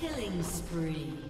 Killing spree.